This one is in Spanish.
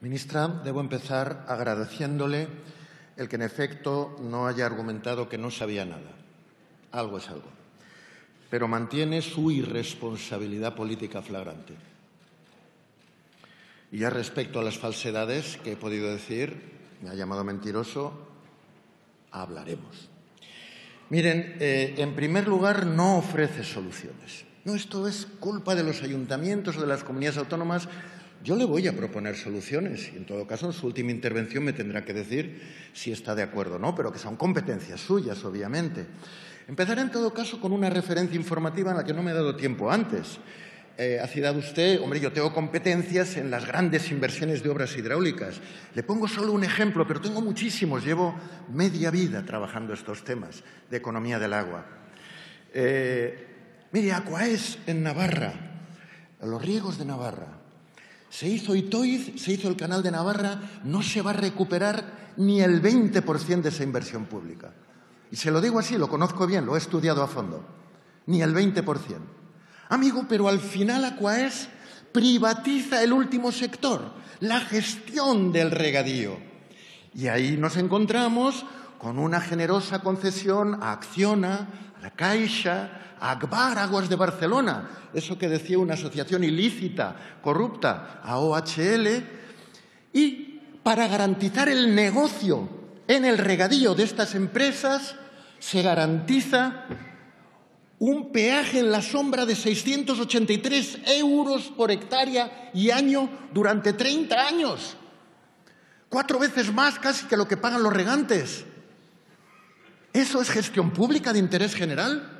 Ministra, debo empezar agradeciéndole el que en efecto no haya argumentado que no sabía nada. Algo es algo. Pero mantiene su irresponsabilidad política flagrante. Y ya respecto a las falsedades que he podido decir, me ha llamado mentiroso, hablaremos. Miren, eh, en primer lugar, no ofrece soluciones. No, esto es culpa de los ayuntamientos o de las comunidades autónomas yo le voy a proponer soluciones y, en todo caso, en su última intervención me tendrá que decir si está de acuerdo o no, pero que son competencias suyas, obviamente. Empezaré, en todo caso, con una referencia informativa en la que no me he dado tiempo antes. Eh, ha citado usted, hombre, yo tengo competencias en las grandes inversiones de obras hidráulicas. Le pongo solo un ejemplo, pero tengo muchísimos. Llevo media vida trabajando estos temas de economía del agua. Eh, mire, Aquaes en Navarra, los riegos de Navarra, se hizo Itoiz, se hizo el Canal de Navarra, no se va a recuperar ni el 20% de esa inversión pública. Y se lo digo así, lo conozco bien, lo he estudiado a fondo. Ni el 20%. Amigo, pero al final Aquaes privatiza el último sector, la gestión del regadío. Y ahí nos encontramos con una generosa concesión a Acciona, a la Caixa, Akbar Aguas de Barcelona, eso que decía una asociación ilícita, corrupta, a OHL, y para garantizar el negocio en el regadío de estas empresas se garantiza un peaje en la sombra de 683 euros por hectárea y año durante 30 años. Cuatro veces más casi que lo que pagan los regantes. ¿Eso es gestión pública de interés general?